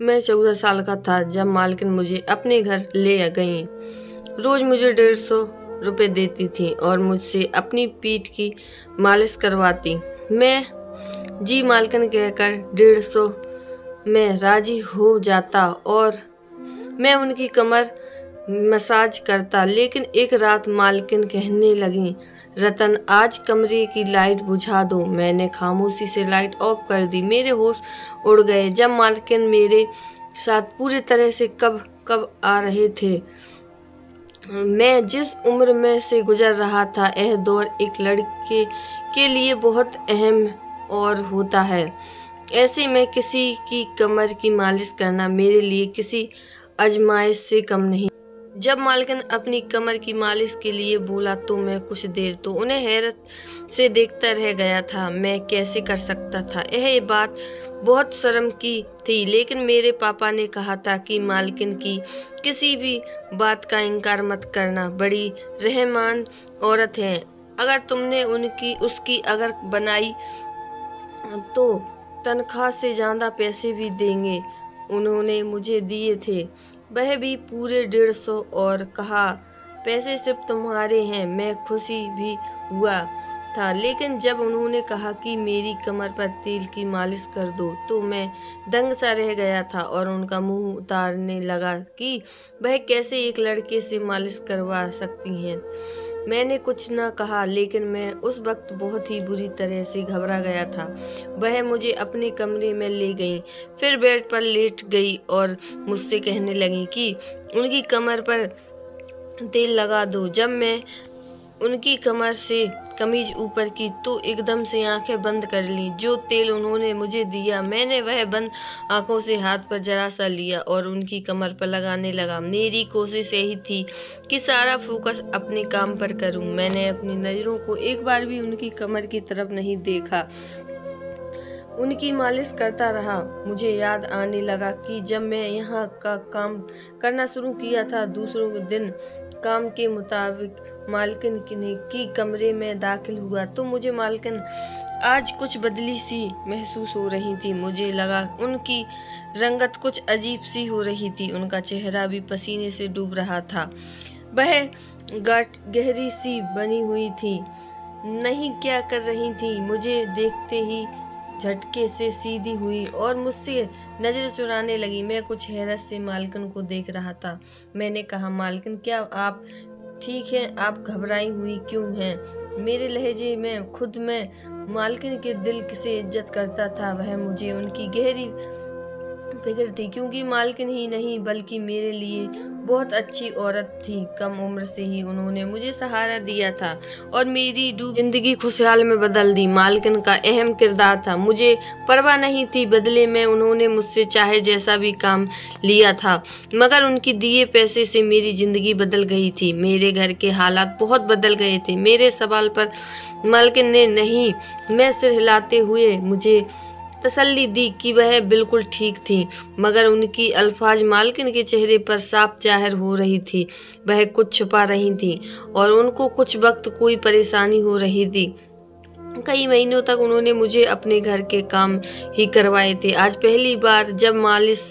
मैं चौदह साल का था जब मालकिन मुझे अपने घर ले गई। रोज मुझे डेढ़ सौ रुपये देती थी और मुझसे अपनी पीठ की मालिश करवाती। मैं, जी मालकिन कहकर डेढ़ सौ में राज़ी हो जाता और मैं उनकी कमर मसाज करता, लेकिन एक रात मालकिन कहने लगी रतन, आज कमरे की लाइट बुझा दो। मैंने खामोशी से लाइट ऑफ़ कर दी। मेरे होश उड़ गए। जब मालकिन मेरे साथ पूरी तरह से कब कब आ रहे थे। मैं जिस उम्र में से गुजर रहा था, यह दौर एक लड़के के लिए बहुत अहम और होता है। ऐसे में किसी की कमर की मालिश करना मेरे लिए किसी अजमाइश से कम नहीं। जब मालकिन अपनी कमर की मालिश के लिए बोला तो मैं कुछ देर तो उन्हें हैरत से देखता रह गया था। मैं कैसे कर सकता था? यह बात बहुत शर्म की थी, लेकिन मेरे पापा ने कहा था कि मालकिन की किसी भी बात का इनकार मत करना। बड़ी रहमान औरत है। अगर तुमने उनकी, उसकी अगर बनाई तो तनख्वाह से ज़्यादा पैसे भी देंगे। उन्होंने मुझे दिए थे। वह भी पूरे डेढ़ सौ और कहा, पैसे सिर्फ़ तुम्हारे हैं, मैं खुशी भी हुआ था। लेकिन जब उन्होंने कहा कि मेरी कमर पर तेल की मालिश कर दो तो मैं दंग सा रह गया था और उनका मुँह उतारने लगा कि वह कैसे एक लड़के से मालिश करवा सकती हैं। मैंने कुछ न कहा, लेकिन मैं उस वक्त बहुत ही बुरी तरह से घबरा गया था। वह मुझे अपने कमरे में ले गई, फिर बेड पर लेट गई और मुझसे कहने लगी कि, उनकी कमर पर तेल लगा दो। जब मैं उनकी कमर से कमीज ऊपर की तो एकदम से आँखें बंद कर ली। जो तेल उन्होंने मुझे दिया, मैंने वह बंद आँखों से हाथ पर जरा सा लिया और उनकी कमर पर लगाने लगा। मेरी कोशिश यही थी कि सारा फोकस अपने काम पर करूँ। मैंने अपनी नज़रों को एक बार भी उनकी कमर की तरफ़ नहीं देखा। उनकी मालिश करता रहा। मुझे याद आने लगा कि जब मैं यहाँ का काम करना शुरू किया था, दूसरों दिन काम के मुताबिक मालकिन ने की कमरे में दाखिल हुआ तो मुझे मालकिन आज कुछ बदली सी महसूस हो रही थी। मुझे लगा उनकी रंगत कुछ अजीब सी हो रही थी। उनका चेहरा भी पसीने से डूब रहा था। वह गाट गहरी सी बनी हुई थी। नहीं क्या कर रही थी? मुझे देखते ही झटके से सीधी हुई और मुझसे नज़र चुराने लगी। मैं कुछ हैरत से मालकिन को देख रहा था। मैंने कहा, मालकिन, क्या आप ठीक है? आप घबराई हुई क्यों हैं? मेरे लहजे में, खुद में मालकिन के दिल से इज़्ज़त करता था। वह मुझे उनकी गहरी फ़िक्र थी, क्योंकि मालकिन ही नहीं, बल्कि मेरे लिए बहुत अच्छी औरत थी, कम उम्र से ही उन्होंने मुझे सहारा दिया था और मेरी डूब ज़िंदगी खुशहाल में बदल दी। मालकिन का अहम किरदार था। मुझे परवाह नहीं थी बदले में उन्होंने मुझसे चाहे जैसा भी काम लिया था, मगर उनकी दिए पैसे से मेरी ज़िंदगी बदल गई थी। मेरे घर के हालात बहुत बदल गए थे। मेरे सवाल पर मालकिन ने नहीं, मैं सिर हिलाते हुए मुझे तसल्ली दी कि वह बिल्कुल ठीक थी, मगर उनकी अल्फाज मालकिन के चेहरे पर साफ़ ज़ाहिर हो रही थी। वह कुछ छुपा रही थी और उनको कुछ वक्त कोई परेशानी हो रही थी। कई महीनों तक उन्होंने मुझे अपने घर के काम ही करवाए थे। आज पहली बार जब मालिश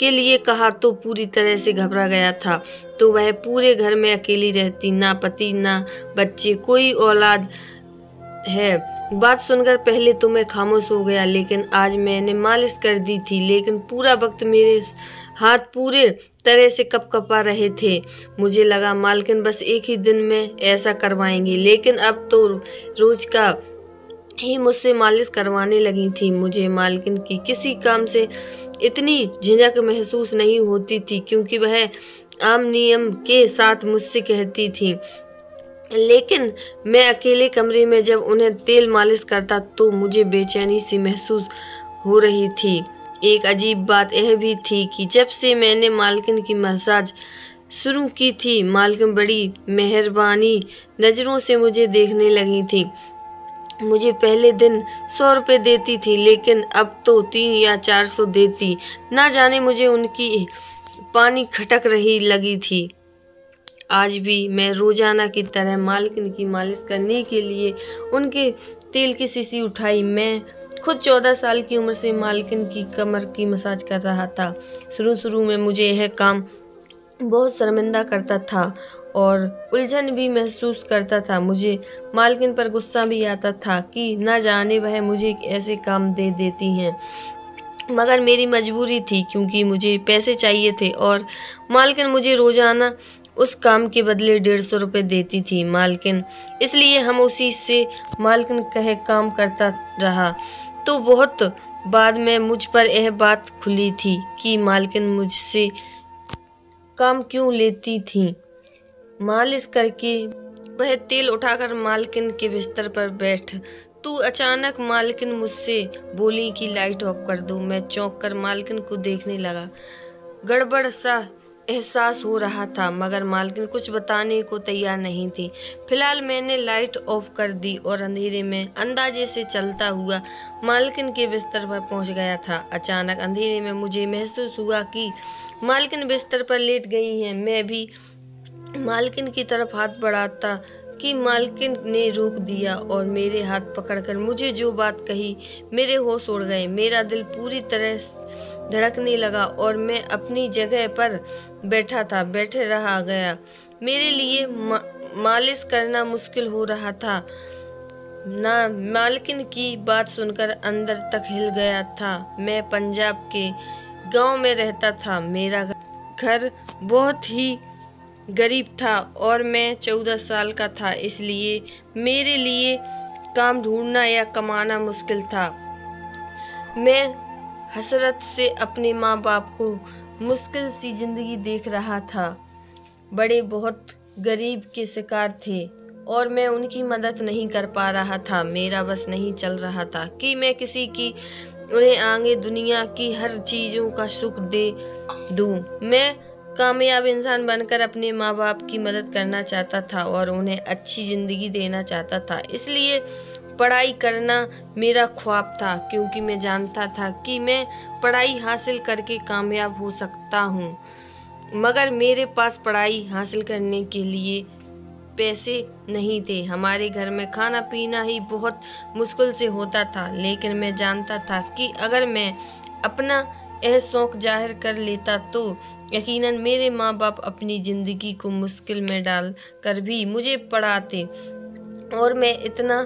के लिए कहा तो पूरी तरह से घबरा गया था। तो वह पूरे घर में अकेली रहती, ना पति, ना बच्चे, कोई औलाद है। बात सुनकर पहले तो मैं खामोश हो गया, लेकिन आज मैंने मालिश कर दी थी, लेकिन पूरा वक्त मेरे हाथ पूरे तरह से कप कपा रहे थे। मुझे लगा, मालकिन बस एक ही दिन में ऐसा करवाएँगी। लेकिन अब तो रोज का ही मुझसे मालिश करवाने लगी थी। मुझे मालकिन की किसी काम से इतनी झिझक महसूस नहीं होती थी, क्योंकि वह आम नियम के साथ मुझसे कहती थी। लेकिन मैं अकेले कमरे में जब उन्हें तेल मालिश करता तो मुझे बेचैनी सी महसूस हो रही थी। एक अजीब बात यह भी थी कि जब से मैंने मालकिन की मसाज शुरू की थी, मालकिन बड़ी मेहरबानी नज़रों से मुझे देखने लगी थी। मुझे पहले दिन सौ रुपये देती थी, लेकिन अब तो तीन या चार सौ देती। ना जाने मुझे उनकी पानी खटक रही लगी थी। आज भी मैं रोज़ाना की तरह मालकिन की मालिश करने के लिए उनके तेल की शीशी उठाई। मैं खुद चौदह साल की उम्र से मालकिन की कमर की मसाज कर रहा था। शुरू शुरू में मुझे यह काम बहुत शर्मिंदा करता था और उलझन भी महसूस करता था। मुझे मालकिन पर गुस्सा भी आता था कि न जाने वह मुझे ऐसे काम दे देती हैं। मगर मेरी मजबूरी थी क्योंकि मुझे पैसे चाहिए थे और मालकिन मुझे रोज़ाना उस काम के बदले डेढ़ सौ रुपये देती थी मालकिन। इसलिए हम उसी से मालकिन कहे काम करता रहा। तो बहुत बाद में मुझ पर यह बात खुली थी कि मालकिन मुझसे काम क्यों लेती थी। मालिश करके वह तेल उठाकर मालकिन के बिस्तर पर बैठ। तू अचानक मालकिन मुझसे बोली कि, लाइट ऑफ़ कर दो। मैं चौंक कर मालकिन को देखने लगा। गड़बड़ सा एहसास हो रहा था, मगर मालकिन कुछ बताने को तैयार नहीं थी। फ़िलहाल मैंने लाइट ऑफ़ कर दी और अंधेरे में अंदाजे से चलता हुआ मालकिन के बिस्तर पर पहुँच गया था। अचानक अंधेरे में मुझे महसूस हुआ कि मालकिन बिस्तर पर लेट गई हैं। मैं भी मालकिन की तरफ़ हाथ बढ़ाता कि मालकिन ने रोक दिया और मेरे हाथ पकड़कर मुझे जो बात कही, मेरे होश उड़ गए। मेरा दिल पूरी तरह धड़कने लगा और मैं अपनी जगह पर बैठा था बैठे रहा गया। मेरे लिए मा, मालिश करना मुश्किल हो रहा था। ना मालकिन की बात सुनकर अंदर तक हिल गया था। मैं पंजाब के गाँव में रहता था। मेरा घर बहुत ही गरीब था और मैं चौदह साल का था इसलिए मेरे लिए काम ढूंढना या कमाना मुश्किल था। मैं हसरत से अपने माँ बाप को मुश्किल सी ज़िंदगी देख रहा था। बड़े बहुत गरीब के शिकार थे और मैं उनकी मदद नहीं कर पा रहा था। मेरा बस नहीं चल रहा था कि मैं किसी की, उन्हें आगे दुनिया की हर चीज़ों का सुख दे दूँ। मैं कामयाब इंसान बनकर अपने माँ बाप की मदद करना चाहता था और उन्हें अच्छी ज़िंदगी देना चाहता था। इसलिए पढ़ाई करना मेरा ख्वाब था, क्योंकि मैं जानता था कि मैं पढ़ाई हासिल करके कामयाब हो सकता हूँ। मगर मेरे पास पढ़ाई हासिल करने के लिए पैसे नहीं थे। हमारे घर में खाना पीना ही बहुत मुश्किल से होता था, लेकिन मैं जानता था कि अगर मैं अपना यह शौक ज़ाहिर कर लेता तो यकीनन मेरे माँ बाप अपनी ज़िंदगी को मुश्किल में डाल कर भी मुझे पढ़ाते। और मैं इतना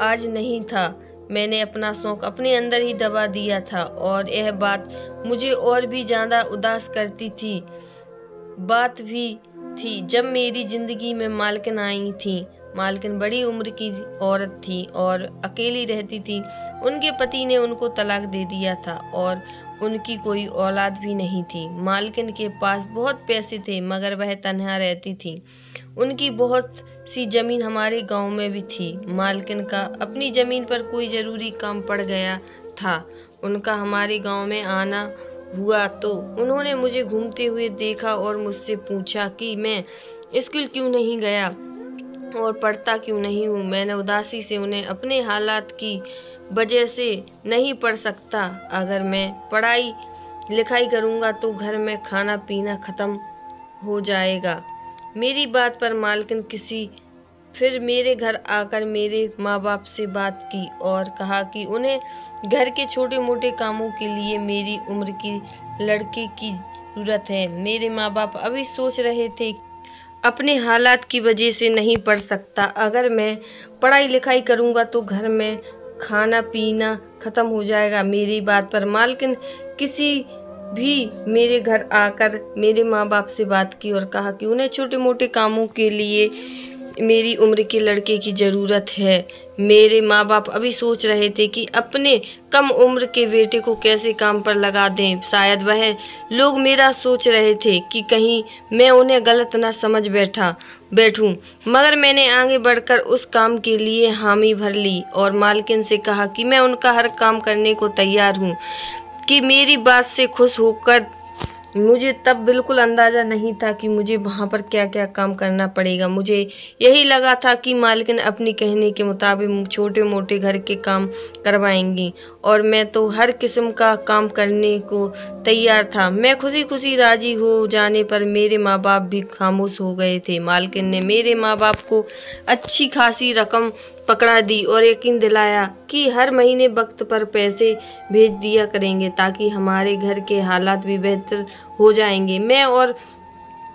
आज नहीं था। मैंने अपना शौक अपने अंदर ही दबा दिया था और यह बात मुझे और भी ज़्यादा उदास करती थी। बात भी थी, जब मेरी ज़िंदगी में मालकिन आई थी। मालकिन बड़ी उम्र की औरत थी और अकेली रहती थी। उनके पति ने उनको तलाक दे दिया था और उनकी कोई औलाद भी नहीं थी। मालकिन के पास बहुत पैसे थे, मगर वह तनहा रहती थी। उनकी बहुत सी ज़मीन हमारे गाँव में भी थी। मालकिन का अपनी ज़मीन पर कोई ज़रूरी काम पड़ गया था। उनका हमारे गाँव में आना हुआ तो उन्होंने मुझे घूमते हुए देखा और मुझसे पूछा कि मैं स्कूल क्यों नहीं गया? और पढ़ता क्यों नहीं हूँ? मैंने उदासी से उन्हें अपने हालात की वजह से नहीं पढ़ सकता। अगर मैं पढ़ाई लिखाई करूँगा तो घर में खाना पीना ख़त्म हो जाएगा। मेरी बात पर मालकिन किसी, फिर मेरे घर आकर मेरे माँ बाप से बात की और कहा कि उन्हें घर के छोटे मोटे कामों के लिए मेरी उम्र की लड़के की ज़रूरत है। मेरे माँ बाप अभी सोच रहे थे अपने हालात की वजह से नहीं पढ़ सकता। अगर मैं पढ़ाई लिखाई करूँगा तो घर में खाना पीना ख़त्म हो जाएगा। मेरी बात पर मालकिन किसी भी मेरे घर आकर मेरे माँ बाप से बात की और कहा कि उन्हें छोटे मोटे कामों के लिए मेरी उम्र के लड़के की ज़रूरत है। मेरे माँ बाप अभी सोच रहे थे कि अपने कम उम्र के बेटे को कैसे काम पर लगा दें। शायद वह लोग मेरा सोच रहे थे कि कहीं मैं उन्हें गलत ना समझ बैठा, बैठूं। मगर मैंने आगे बढ़कर उस काम के लिए हामी भर ली और मालकिन से कहा कि मैं उनका हर काम करने को तैयार हूँ, कि मेरी बात से खुश होकर मुझे तब बिल्कुल अंदाज़ा नहीं था कि मुझे वहाँ पर क्या क्या काम करना पड़ेगा। मुझे यही लगा था कि मालकिन अपनी कहने के मुताबिक छोटे मोटे घर के काम करवाएँगी और मैं तो हर किस्म का काम करने को तैयार था। मैं खुशी खुशी राज़ी हो जाने पर मेरे माँ बाप भी खामोश हो गए थे। मालकिन ने मेरे माँ बाप को अच्छी खासी रकम पकड़ा दी और यकीन दिलाया कि हर महीने वक्त पर पैसे भेज दिया करेंगे ताकि हमारे घर के हालात भी बेहतर हो जाएँगे। मैं और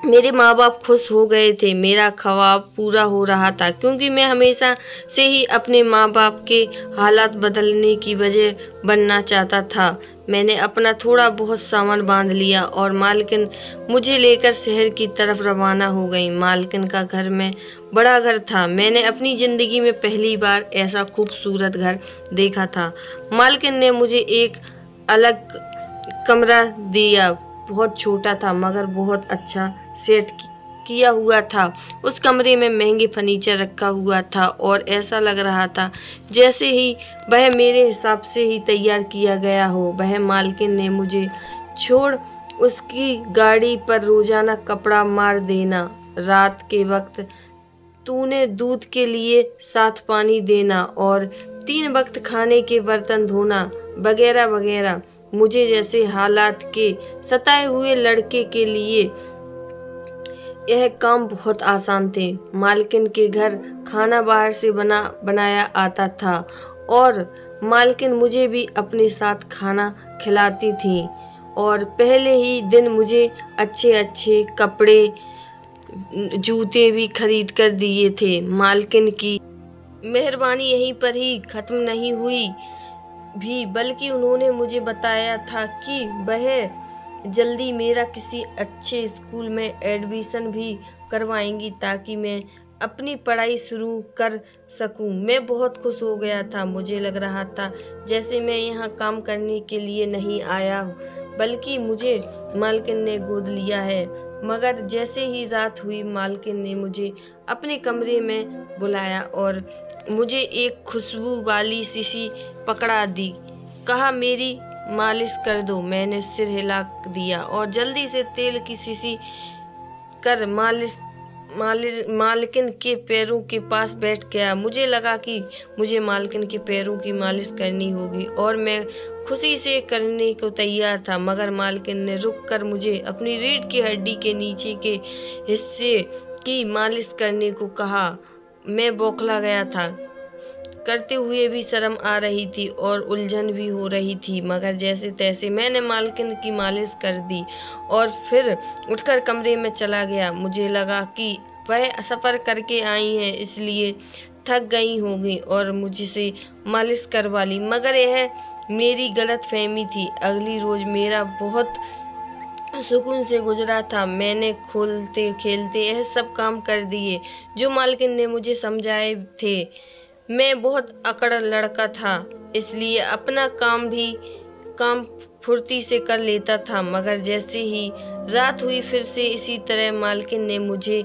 मेरे माँ बाप खुश हो गए थे। मेरा ख्वाब पूरा हो रहा था, क्योंकि मैं हमेशा से ही अपने माँ बाप के हालात बदलने की वजह बनना चाहता था। मैंने अपना थोड़ा बहुत सामान बाँध लिया और मालकिन मुझे लेकर शहर की तरफ़ रवाना हो गई। मालकिन का घर में बड़ा घर था। मैंने अपनी ज़िंदगी में पहली बार ऐसा खूबसूरत घर देखा था। मालकिन ने मुझे एक अलग कमरा दिया। बहुत छोटा था, मगर बहुत अच्छा सेट किया हुआ था। उस कमरे में महँगे फर्नीचर रखा हुआ था और ऐसा लग रहा था जैसे ही वह मेरे हिसाब से ही तैयार किया गया हो। वह मालकिन ने मुझे, छोड़ उसकी गाड़ी पर रोज़ाना कपड़ा मार देना। रात के वक्त तूने दूध के लिए साथ पानी देना और तीन वक्त खाने के बर्तन धोना, वगैरह वगैरह। मुझे जैसे हालात के सताए हुए लड़के के लिए यह काम बहुत आसान थे। मालकिन के घर खाना बाहर से बना, बनाया आता था और मालकिन मुझे भी अपने साथ खाना खिलाती थी और पहले ही दिन मुझे अच्छे अच्छे कपड़े, जूते भी खरीद कर दिए थे। मालकिन की मेहरबानी यहीं पर ही ख़त्म नहीं हुई भी, बल्कि उन्होंने मुझे बताया था कि वह जल्दी मेरा किसी अच्छे स्कूल में एडमिशन भी करवाएँगी ताकि मैं अपनी पढ़ाई शुरू कर सकूँ। मैं बहुत खुश हो गया था, मुझे लग रहा था जैसे मैं यहाँ काम करने के लिए नहीं आया बल्कि मुझे मालकिन ने गोद लिया है मगर जैसे ही रात हुई, मालकिन ने मुझे अपने कमरे में बुलाया और मुझे एक खुशबू वाली शीशी पकड़ा दी कहा, मेरी मालिश कर दो, मैंने सिर हिला दिया। और जल्दी से तेल की शीशी कर मालिश मालिक मालकिन के पैरों के पास बैठ गया। मुझे लगा कि मुझे मालकिन के पैरों की मालिश करनी होगी, और मैं खुशी से करने को तैयार था, मगर मालकिन ने रुक कर मुझे अपनी रीढ़ की हड्डी के नीचे के हिस्से की मालिश करने को कहा। मैं बौखला गया था। करते हुए भी शर्म आ रही थी और उलझन भी हो रही थी। मगर जैसे तैसे मैंने मालकिन की मालिश कर दी और फिर उठकर कमरे में चला गया। मुझे लगा कि वह सफ़र करके आई हैं, इसलिए थक गई होगी और मुझसे मालिश करवा ली। मगर यह मेरी गलत फहमी थी। अगली रोज़ मेरा बहुत सुकून से गुजरा था। मैंने खोलते खेलते यह सब काम कर दिए, जो मालकिन ने मुझे समझाए थे। मैं बहुत अकड़ लड़का था, इसलिए अपना काम भी काम फुर्ती से कर लेता था, मगर जैसे ही रात हुई, फिर से इसी तरह मालकिन ने मुझे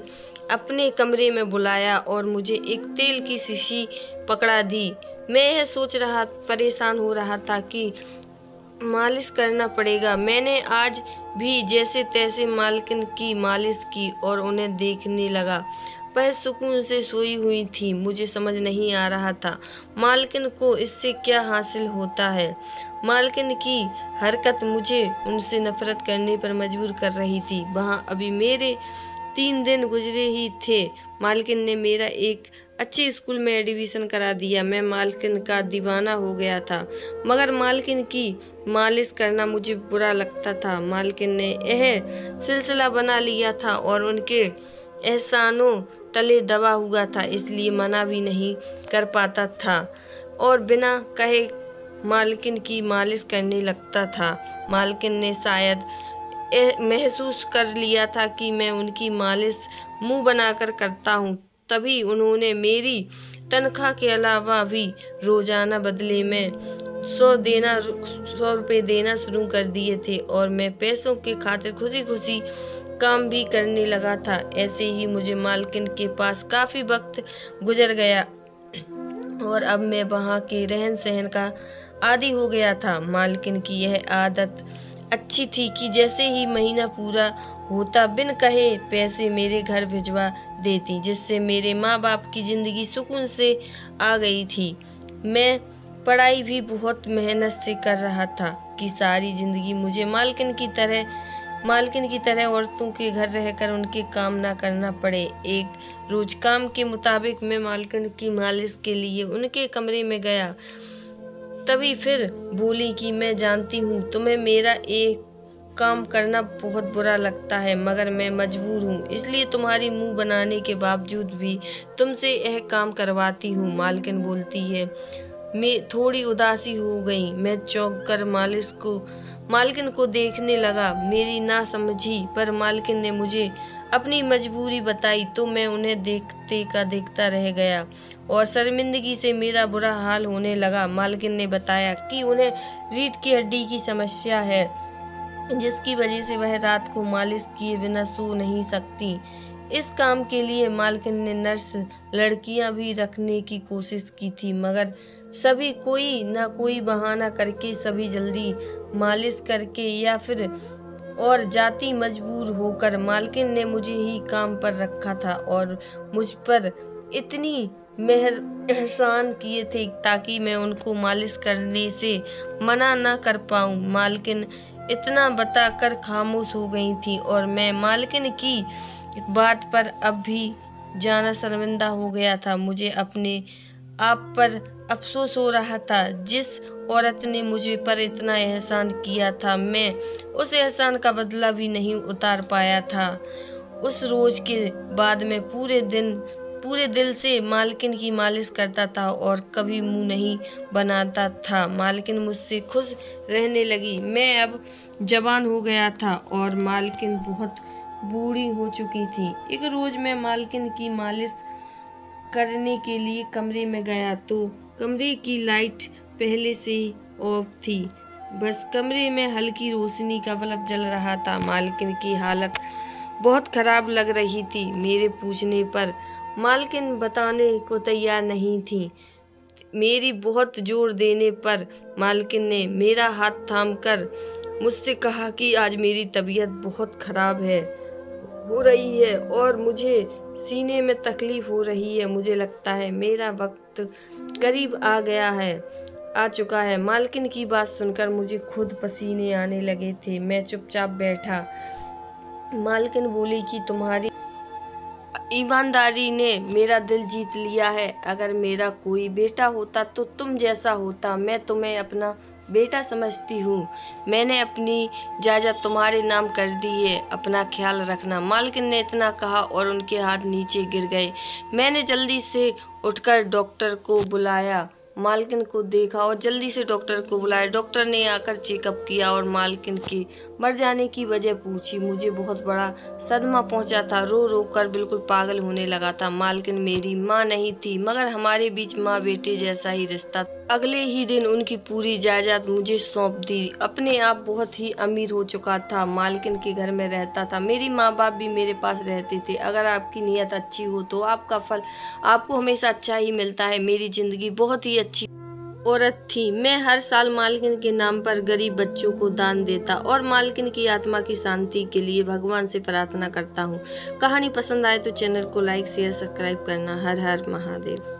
अपने कमरे में बुलाया और मुझे एक तेल की शीशी पकड़ा दी। मैं यह सोच रहा, परेशान हो रहा था कि मालिश करना पड़ेगा। मैंने आज भी जैसे तैसे मालकिन की मालिश की और उन्हें देखने लगा। वह सुकून से सोई हुई थी। मुझे समझ नहीं आ रहा था, मालकिन को इससे क्या हासिल होता है? मालकिन की हरकत मुझे उनसे नफरत करने पर मजबूर कर रही थी। वहाँ अभी मेरे तीन दिन गुजरे ही थे। मालकिन ने मेरा एक अच्छे स्कूल में एडमिशन करा दिया। मैं मालकिन का दीवाना हो गया था। मगर मालकिन की मालिश करना मुझे बुरा लगता था। मालकिन ने यह सिलसिला बना लिया था और उनके एहसानों तले दबा हुआ था, इसलिए मना भी नहीं कर पाता था और बिना कहे मालकिन की मालिश करने लगता था। मालकिन ने शायद महसूस कर लिया था कि मैं उनकी मालिश मुँह बनाकर करता हूँ। तभी उन्होंने मेरी तनख्वाह के अलावा भी रोज़ाना बदले में सौ देना, सौ रुपये देना शुरू कर दिए थे और मैं पैसों के खातिर खुशी खुशी काम भी करने लगा था। ऐसे ही मुझे मालकिन के पास काफ़ी वक्त गुजर गया और अब मैं वहाँ के रहन सहन का आदि हो गया था। मालकिन की यह आदत अच्छी थी कि जैसे ही महीना पूरा होता, बिन कहे पैसे मेरे घर भिजवा देती, जिससे मेरे माँ बाप की ज़िंदगी सुकून से आ गई थी। मैं पढ़ाई भी बहुत मेहनत से कर रहा था कि सारी ज़िंदगी मुझे मालकिन की तरह मालकिन की तरह औरतों के घर रहकर उनके काम ना करना पड़े। एक रोज काम के मुताबिक मैं मालकिन की मालिश के लिए उनके कमरे में गया। तभी फिर बोली कि मैं जानती हूँ, तुम्हें मेरा एक काम करना बहुत बुरा लगता है, मगर मैं मजबूर हूँ। इसलिए तुम्हारी मुँह बनाने के बावजूद भी तुमसे यह काम करवाती हूँ, मालकिन बोलती है। मैं थोड़ी उदासी हो गई। मैं चौंक कर मालिश को मालकिन को देखने लगा। मेरी ना समझी, पर मालकिन ने मुझे अपनी मजबूरी बताई तो मैं उन्हें देखते का देखता रह गया और शर्मिंदगी से मेरा बुरा हाल होने लगा। मालकिन ने बताया कि उन्हें रीढ़ की हड्डी की समस्या है, जिसकी वजह से वह रात को मालिश किए बिना सो नहीं सकती। इस काम के लिए मालकिन ने नर्स लड़कियाँ भी रखने की कोशिश की थी, मगर सभी कोई ना कोई बहाना करके सभी जल्दी मालिश करके या फिर और जाति मजबूर होकर मालकिन ने मुझे ही काम पर रखा था और मुझ पर इतनी मेहर, एहसान किए थे ताकि मैं उनको मालिश करने से मना ना कर पाऊँ। मालकिन इतना बताकर खामोश हो गई थी और मैं मालकिन की बात पर अब भी जाना शर्मिंदा हो गया था। मुझे अपने आप पर अफसोस हो रहा था। जिस औरत ने मुझे पर इतना एहसान किया था, मैं उस एहसान का बदला भी नहीं उतार पाया था। उस रोज के बाद मैं पूरे दिन, पूरे दिल से मालकिन की मालिश करता था और कभी मुँह नहीं बनाता था। मालकिन मुझसे खुश रहने लगी। मैं अब जवान हो गया था और मालकिन बहुत बूढ़ी हो चुकी थी। एक रोज मैं मालकिन की मालिश करने के लिए कमरे में गया तो कमरे की लाइट पहले से ही ऑफ़ थी। बस कमरे में हल्की रोशनी का बल्ब जल रहा था। मालकिन की हालत बहुत खराब लग रही थी। मेरे पूछने पर मालकिन बताने को तैयार नहीं थी। मेरी बहुत ज़ोर देने पर मालकिन ने मेरा हाथ थामकर मुझसे कहा कि आज मेरी तबीयत बहुत ख़राब है। हो रही है और मुझे सीने में तकलीफ़ हो रही है। मुझे लगता है मेरा वक्त करीब आ गया है, आ चुका है। मालकिन की बात सुनकर मुझे खुद पसीने आने लगे थे। मैं चुपचाप बैठा। मालकिन बोली कि तुम्हारी ईमानदारी ने मेरा दिल जीत लिया है। अगर मेरा कोई बेटा होता तो तुम जैसा होता। मैं तुम्हें अपना बेटा समझती हूँ। मैंने अपनी जायदाद तुम्हारे नाम कर दी है। अपना ख्याल रखना। मालकिन ने इतना कहा और उनके हाथ नीचे गिर गए। मैंने जल्दी से उठकर डॉक्टर को बुलाया। मालकिन को देखा और जल्दी से डॉक्टर को बुलाया। डॉक्टर ने आकर चेकअप किया और मालकिन की मर जाने की वजह पूछी। मुझे बहुत बड़ा सदमा पहुँचा था। रो रो कर बिल्कुल पागल होने लगा था। मालकिन मेरी माँ नहीं थी, मगर हमारे बीच माँ बेटे जैसा ही रिश्ता अगले ही दिन उनकी पूरी जायदाद मुझे सौंप दी। अपने आप बहुत ही अमीर हो चुका था। मालकिन के घर में रहता था। मेरी माँ बाप भी मेरे पास रहते थे। अगर आपकी नीयत अच्छी हो तो आपका फल आपको हमेशा अच्छा ही मिलता है। मेरी ज़िंदगी बहुत ही अच्छी औरत थी। मैं हर साल मालकिन के नाम पर गरीब बच्चों को दान देता और मालकिन की आत्मा की शांति के लिए भगवान से प्रार्थना करता हूँ। कहानी पसंद आए तो चैनल को लाइक, शेयर, सब्सक्राइब करना हर हर महादेव।